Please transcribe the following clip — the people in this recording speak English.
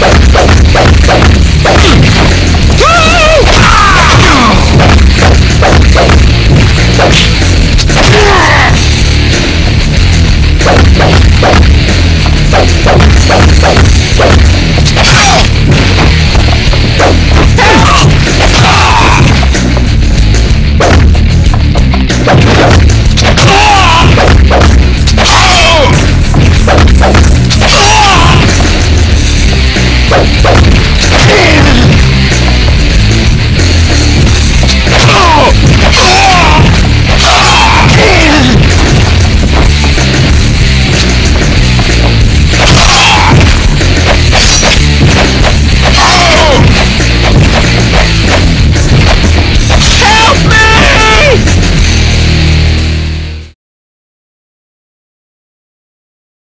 Thank Let's go.